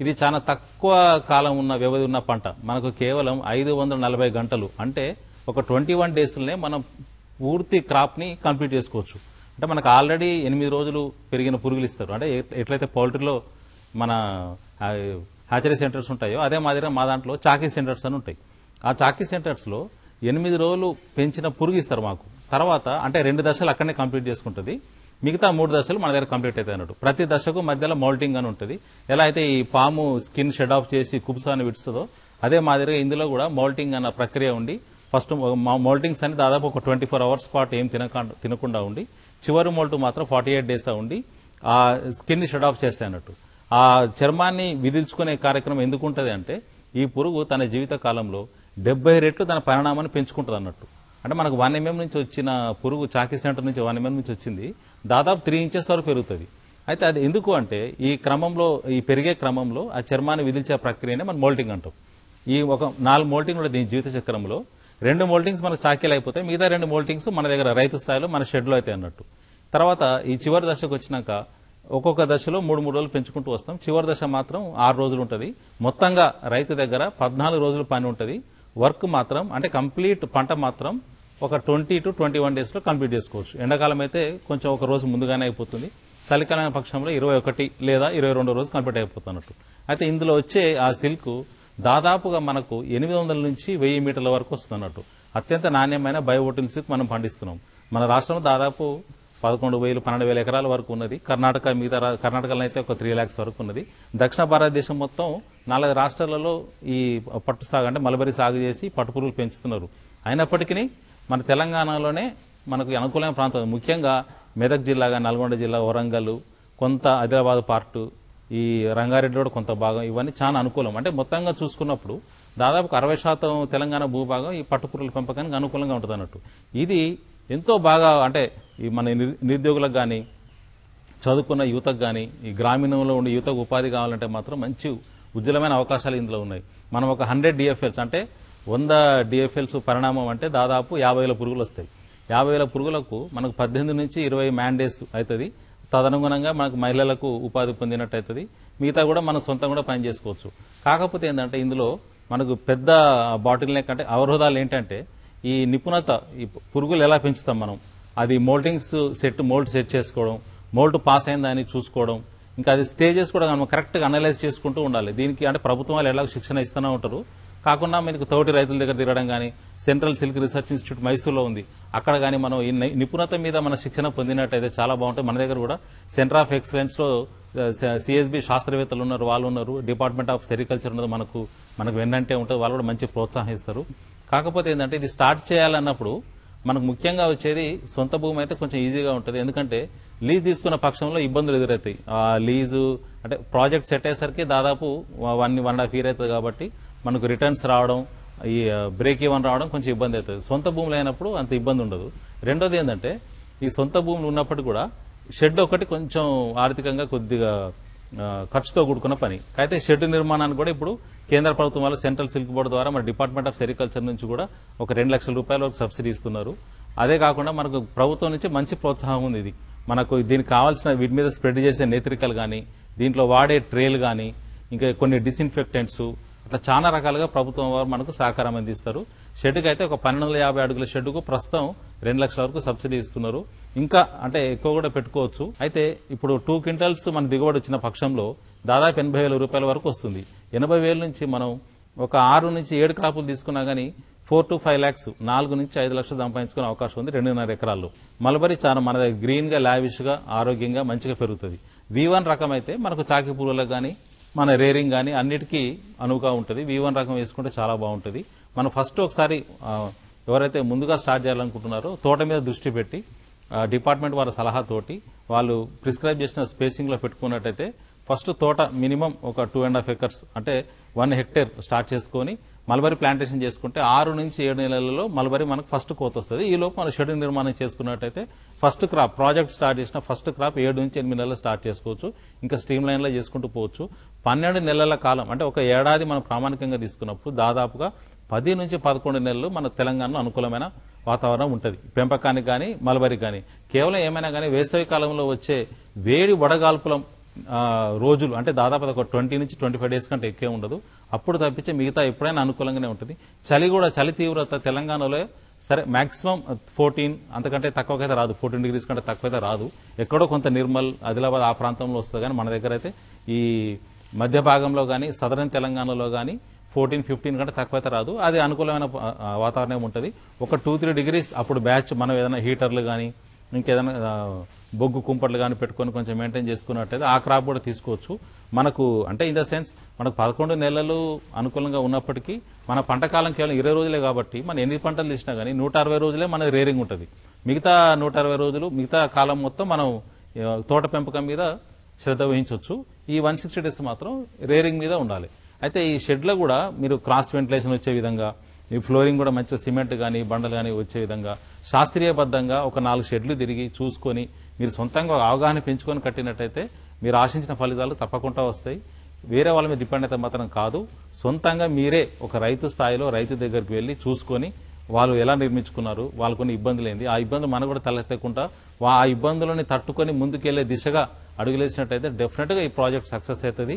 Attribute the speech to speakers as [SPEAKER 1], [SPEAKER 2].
[SPEAKER 1] ఇది చాలా తక్కువ కాలం ఉన్న వ్యవధి ఉన్న పంట. మనకు కేవలం ఐదు వందల నలభై గంటలు. అంటే ఒక ట్వంటీ వన్ డేస్లోనే మనం పూర్తి క్రాప్ని కంప్లీట్ చేసుకోవచ్చు. అంటే మనకు ఆల్రెడీ ఎనిమిది రోజులు పెరిగిన పురుగులు ఇస్తారు. అంటే ఎట్లయితే పౌల్ట్రీలో మన హ్యాచరీ సెంటర్స్ ఉంటాయో అదే మాదిరిగా మా దాంట్లో చాకీ సెంటర్స్ అని ఉంటాయి. ఆ చాకీ సెంటర్స్లో ఎనిమిది రోజులు పెంచిన పురుగు ఇస్తారు మాకు. తర్వాత అంటే రెండు దశలు అక్కడనే కంప్లీట్ చేసుకుంటుంది. మిగతా మూడు దశలు మన దగ్గర కంప్లీట్ అవుతాయి అన్నట్టు. ప్రతి దశకు మధ్యలో మౌల్టింగ్ అని ఉంటుంది. ఎలా అయితే ఈ పాము స్కిన్ షెడ్ ఆఫ్ చేసి కుబ్సాన్ని విడుస్తుందో అదే మాదిరిగా ఇందులో కూడా మౌల్టింగ్ అన్న ప్రక్రియ ఉండి ఫస్ట్ మౌల్టింగ్స్ అని దాదాపు ఒక ట్వంటీ ఫోర్ అవర్స్ పాటు ఏం తినకుండా తినకుండా ఉండి చివరి మోల్ట్ మాత్రం ఫార్టీ ఎయిట్ డేస్ ఉండి ఆ స్కిన్ షెడ్ ఆఫ్ చేస్తాయి అన్నట్టు. ఆ చర్మాన్ని విధించుకునే కార్యక్రమం ఎందుకు ఉంటుంది అంటే ఈ పురుగు తన జీవిత కాలంలో డెబ్బై రెట్లు తన పరిణామాన్ని పెంచుకుంటుంది అన్నట్టు అంటే మనకు వన్ ఎంఎం నుంచి వచ్చిన పురుగు చాకీ సెంటర్ నుంచి వన్ ఎంఎం నుంచి వచ్చింది దాదాపు త్రీ ఇంచెస్ వరకు పెరుగుతుంది. అయితే అది ఎందుకు అంటే ఈ క్రమంలో ఈ పెరిగే క్రమంలో ఆ చర్మాన్ని విధించే ప్రక్రియనే మనం మోల్టింగ్ అంటాం. ఈ ఒక నాలుగు మోల్టింగ్ ఉంటుంది దీని జీవిత చక్రంలో రెండు మోల్టింగ్స్ మనకు చాకీలు అయిపోతాయి మిగతా రెండు మోల్టింగ్స్ మన దగ్గర రైతు స్థాయిలో మన షెడ్లో అయితే అన్నట్టు. తర్వాత ఈ చివరి దశకు వచ్చినాక ఒక్కొక్క దశలో మూడు మూడు రోజులు పెంచుకుంటూ వస్తాం. చివరి దశ మాత్రం ఆరు రోజులు ఉంటుంది. మొత్తంగా రైతు దగ్గర పద్నాలుగు రోజులు పని ఉంటుంది. వర్క్ మాత్రం అంటే కంప్లీట్ పంట మాత్రం ఒక ట్వంటీ టు ట్వంటీ వన్ డేస్లో కంప్లీట్ చేసుకోవచ్చు. ఎండాకాలం అయితే కొంచెం ఒక రోజు ముందుగానే అయిపోతుంది. చలికాలం పక్షంలో ఇరవై ఒకటి లేదా ఇరవై రెండో రోజు కంప్లీట్ అయిపోతున్నట్టు. అయితే ఇందులో వచ్చే ఆ సిల్క్ దాదాపుగా మనకు ఎనిమిది వందల నుంచి వెయ్యి మీటర్ల వరకు వస్తున్నట్టు. అత్యంత నాణ్యమైన బయోబోటిల్ సిల్క్ మనం పండిస్తున్నాం. మన రాష్ట్రంలో దాదాపు పదకొండు వేలు పన్నెండు వేల ఎకరాల వరకు ఉన్నది. కర్ణాటక మిగతా రా- కర్ణాటకలో అయితే ఒక త్రీ ల్యాక్స్ వరకు ఉన్నది. దక్షిణ భారతదేశం మొత్తం నాలుగు రాష్ట్రాలలో ఈ పట్టు సాగు అంటే మలబరీ సాగు చేసి పట్టు పురుగులు పెంచుతున్నారు. అయినప్పటికీ మన తెలంగాణలోనే మనకు అనుకూలమైన ప్రాంతం. ముఖ్యంగా మెదక్ జిల్లాగా నల్గొండ జిల్లా వరంగల్ కొంత ఆదిలాబాద్ పార్టు ఈ రంగారెడ్డి కూడా కొంత భాగం ఇవన్నీ చాలా అనుకూలం. అంటే మొత్తంగా చూసుకున్నప్పుడు దాదాపు అరవై శాతం తెలంగాణ భూభాగం ఈ పట్టుపురుగుల పెంపకానికి అనుకూలంగా ఉంటుంది అన్నట్టు ఇది ఎంతో బాగా అంటే ఈ మన నిరుద్యోగులకు కానీ చదువుకున్న యువతకు కానీ ఈ గ్రామీణంలో ఉండే యువతకు ఉపాధి కావాలంటే మాత్రం మంచి ఉజ్వలమైన అవకాశాలు ఇందులో ఉన్నాయి. మనం ఒక హండ్రెడ్ డిఎఫ్ఎల్స్ అంటే వంద డిఎఫ్ఎల్స్ పరిణామం అంటే దాదాపు యాభై వేల పురుగులు వస్తాయి. యాభై వేల పురుగులకు మనకు పద్దెనిమిది నుంచి ఇరవై మ్యాండేస్ అవుతుంది తదనుగుణంగా మనకు మహిళలకు ఉపాధి పొందినట్టు అవుతుంది మిగతా కూడా మనం సొంతం కూడా పని చేసుకోవచ్చు. కాకపోతే ఏంటంటే ఇందులో మనకు పెద్ద బాటిల్ నెక్ అంటే అవరోధాలు ఏంటంటే ఈ నిపుణత ఈ పురుగులు ఎలా పెంచుతాం మనం? అది మోల్టింగ్స్ సెట్ మోల్డ్ సెట్ చేసుకోవడం మోల్ట్ పాస్ అయిందా అని చూసుకోవడం ఇంకా అది స్టేజెస్ కూడా మనం కరెక్ట్గా అనలైజ్ చేసుకుంటూ ఉండాలి. దీనికి అంటే ప్రభుత్వాలు ఎలా శిక్షణ ఇస్తూనే ఉంటారు. కాకుండా మీకు తోటి రైతుల దగ్గర తిరగడం కానీ సెంట్రల్ సిల్క్ రీసెర్చ్ ఇన్స్టిట్యూట్ మైసూర్లో ఉంది. అక్కడ కానీ మనం ఈ నిపుణత మీద మన శిక్షణ పొందినట్టయితే చాలా బాగుంటుంది మన దగ్గర కూడా సెంటర్ ఆఫ్ ఎక్సలెన్స్లో సిఎస్బి శాస్త్రవేత్తలు ఉన్నారు వాళ్ళు ఉన్నారు. డిపార్ట్మెంట్ ఆఫ్ సెరికల్చర్ ఉన్నది మనకు మనకు వెన్నంటే ఉంటుంది. వాళ్ళు కూడా మంచి ప్రోత్సాహం ఇస్తారు కాకపోతే ఏంటంటే ఇది స్టార్ట్ చేయాలన్నప్పుడు మనకు ముఖ్యంగా వచ్చేది సొంత భూమి అయితే కొంచెం ఈజీగా ఉంటుంది. ఎందుకంటే లీజ్ తీసుకున్న పక్షంలో ఇబ్బందులు ఎదురవుతాయి. ఆ లీజు అంటే ప్రాజెక్ట్ సెట్ అయ్యేసరికి దాదాపు one one and half year అవుతుంది కాబట్టి మనకు రిటర్న్స్ రావడం ఈ బ్రేక్ ఈవెన్ రావడం కొంచెం ఇబ్బంది అవుతుంది. సొంత భూములు అయినప్పుడు అంత ఇబ్బంది ఉండదు. రెండోది ఏంటంటే ఈ సొంత భూములు ఉన్నప్పటికీ కూడా షెడ్ ఒకటి కొంచెం ఆర్థికంగా కొద్దిగా ఖర్చుతో కూడుకున్న పని. అయితే షెడ్ నిర్మాణానికి కూడా ఇప్పుడు కేంద్ర ప్రభుత్వం వల్ల సెంట్రల్ సిల్క్ బోర్డు ద్వారా మన డిపార్ట్మెంట్ ఆఫ్ సెరికల్చర్ నుంచి కూడా ఒక రెండు లక్షల రూపాయల వరకు సబ్సిడీ ఇస్తున్నారు. అదే కాకుండా మనకు ప్రభుత్వం నుంచి మంచి ప్రోత్సాహం ఉంది ఇది. మనకు దీనికి కావాల్సిన వీటి మీద స్ప్రెడ్ చేసే నేత్రికలు కానీ దీంట్లో వాడే ట్రేలు కానీ ఇంకా కొన్ని డిస్ఇన్ఫెక్టెంట్స్ ఇట్లా చాలా రకాలుగా ప్రభుత్వం వారు మనకు సహకారం అందిస్తారు. షెడ్కి అయితే ఒక పన్నెండు వందల యాభై అడుగుల షెడ్కు ప్రస్తుతం రెండు లక్షల వరకు సబ్సిడీ ఇస్తున్నారు. ఇంకా అంటే ఎక్కువ కూడా పెట్టుకోవచ్చు. అయితే ఇప్పుడు టూ క్వింటల్స్ మన దిగుబడి వచ్చిన పక్షంలో దాదాపు ఎనభై వేల రూపాయల వరకు వస్తుంది. ఎనభై వేల నుంచి మనం ఒక ఆరు నుంచి ఏడు క్రాపులు తీసుకున్నా కానీ ఫోర్ టు ఫైవ్ ల్యాక్స్ నాలుగు నుంచి ఐదు లక్షలు సంపాదించుకునే అవకాశం ఉంది రెండున్నర ఎకరాల్లో. మల్బరీ చాలా మన దగ్గర గ్రీన్ ఆరోగ్యంగా మంచిగా పెరుగుతుంది. వి వన్ రకం అయితే మనకు చాకి పూలలో కానీ మన రేరింగ్ కానీ అన్నిటికీ అనువుగా ఉంటుంది. వి వన్ రకం వేసుకుంటే చాలా బాగుంటుంది. మనం ఫస్ట్ ఒకసారి ఎవరైతే ముందుగా స్టార్ట్ చేయాలనుకుంటున్నారో తోట మీద దృష్టి పెట్టి ఆ, డిపార్ట్మెంట్ వారి సలహాతోటి వాళ్ళు ప్రిస్క్రైబ్ చేసిన స్పేసింగ్లో పెట్టుకున్నట్టయితే ఫస్ట్ తోట మినిమం ఒక టూ అండ్ హాఫ్ ఎకర్స్ అంటే వన్ హెక్టేర్ స్టార్ట్ చేసుకొని మల్బరీ ప్లాంటేషన్ చేసుకుంటే ఆరు నుంచి ఏడు నెలలలో మల్బరీ మనకు ఫస్ట్ కోత వస్తుంది. ఈ లోపు మనం షెడ్ నిర్మాణం చేసుకున్నట్టయితే ఫస్ట్ క్రాప్ ప్రాజెక్ట్ స్టార్ట్ చేసిన ఫస్ట్ క్రాప్ ఏడు నుంచి ఎనిమిది నెలలు స్టార్ట్ చేసుకోవచ్చు. ఇంకా స్ట్రీమ్ లైన్లో చేసుకుంటూ పోవచ్చు. పన్నెండు నెలల కాలం అంటే ఒక ఏడాది మనం ప్రామాణికంగా తీసుకున్నప్పుడు దాదాపుగా పది నుంచి పదకొండు నెలలు మన తెలంగాణలో అనుకూలమైన వాతావరణం ఉంటుంది. పెంపకానికి కానీ మల్బరీ కానీ కేవలం ఏమైనా కానీ వేసవి కాలంలో వచ్చే వేడి వడగాల్పులం రోజులు అంటే దాదాపు ఒక ట్వంటీ నుంచి ట్వంటీ ఫైవ్ డేస్ కంటే ఎక్కువే ఉండదు. అప్పుడు తప్పించి మిగతా ఎప్పుడైనా అనుకూలంగానే ఉంటుంది. చలి కూడా చలి తీవ్రత తెలంగాణలో సరే మాక్సిమం ఫోర్టీన్ అంతకంటే తక్కువకైతే రాదు. ఫోర్టీన్ డిగ్రీస్ కంటే తక్కువైతే రాదు. ఎక్కడో కొంత నిర్మల్ ఆదిలాబాద్ ఆ ప్రాంతంలో వస్తుంది కానీ మన దగ్గర అయితే ఈ మధ్య భాగంలో కానీ సదరన్ తెలంగాణలో కానీ ఫోర్టీన్ ఫిఫ్టీన్ కంటే తక్కువైతే రాదు. అది అనుకూలమైన వాతావరణం ఉంటుంది. ఒక టూ త్రీ డిగ్రీస్ అప్పుడు బ్యాచ్ మనం ఏదైనా హీటర్లు కానీ ఇంకేదైనా బొగ్గు కుంపట్లు కానీ పెట్టుకొని కొంచెం మెయింటైన్ చేసుకున్నట్టయితే ఆ క్రాప్ కూడా తీసుకోవచ్చు. మనకు అంటే ఇన్ ద సెన్స్ మనకు పదకొండు నెలలు అనుకూలంగా ఉన్నప్పటికీ మన పంట కాలం కేవలం ఇరవై రోజులే కాబట్టి మనం ఎన్ని పంటలు తీసినా కానీ నూట అరవై రోజులే మన రేరింగ్ ఉంటుంది. మిగతా నూట అరవై రోజులు మిగతా కాలం మొత్తం మనం తోట పెంపకం మీద శ్రద్ధ వహించవచ్చు ఈ వన్ సిక్స్టీ డేస్ మాత్రం రేరింగ్ మీద ఉండాలి. అయితే ఈ షెడ్లో కూడా మీరు క్రాస్ వెంటిలేషన్ వచ్చే విధంగా ఈ ఫ్లోరింగ్ కూడా మంచి సిమెంట్ కానీ బండలు కానీ వచ్చే విధంగా శాస్త్రీయబద్ధంగా ఒక నాలుగు షెడ్లు తిరిగి చూసుకొని మీరు సొంతంగా ఒక అవగాహన పెంచుకొని కట్టినట్టయితే మీరు ఆశించిన ఫలితాలు తప్పకుండా వస్తాయి. వేరే వాళ్ళ మీద డిపెండ్ అయితే మాత్రం కాదు. సొంతంగా మీరే ఒక రైతు స్థాయిలో రైతు దగ్గరికి వెళ్ళి చూసుకొని వాళ్ళు ఎలా నిర్మించుకున్నారు వాళ్ళు కొన్ని ఇబ్బందులు ఏంది? ఆ ఇబ్బంది మనం కూడా తలెత్తకుండా వా- ఆ ఇబ్బందులని తట్టుకొని ముందుకెళ్ళే దిశగా అడుగులేసినట్టయితే డెఫినెట్గా ఈ ప్రాజెక్ట్ సక్సెస్ అవుతుంది.